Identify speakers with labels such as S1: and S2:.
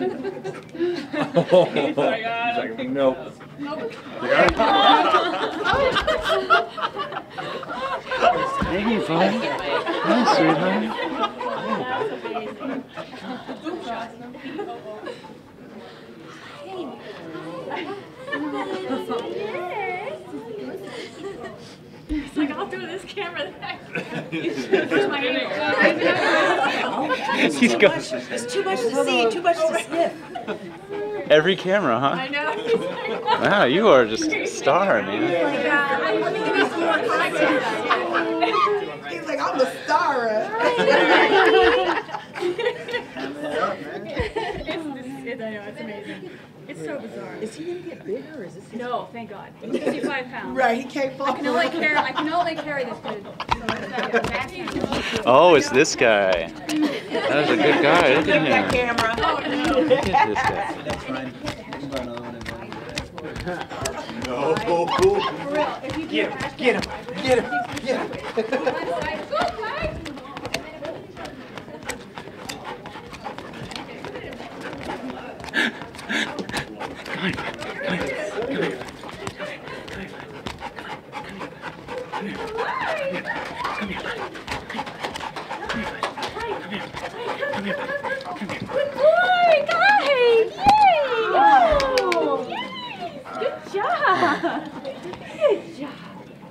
S1: He's like,
S2: nope.
S3: Hey, fun. Hi, sweetheart.
S1: He's like, I'll throw this camera my
S3: He goes
S4: It's too much to see, too much to sniff.
S3: every camera, huh?
S1: I
S3: huh?
S1: know.
S3: Wow, you are just a star, man.
S1: Let me give you some more content.
S4: He's like, I'm the star.
S1: it's, it's, I know, it's amazing. It's so bizarre.
S4: Is he gonna get bigger or is this? his-
S1: No, thank God. He's 55 pounds.
S4: Right, he can't fall.
S1: I can only carry, I can only carry this good.
S3: Oh, it's this guy. That was a good guy. Look
S4: That
S3: at him.
S4: camera.
S3: Oh, look at this guy.
S2: No.
S4: Get him, get him, get him, get him.
S1: Come here. Good boy, guy! Yay! Oh, Yay! Good job!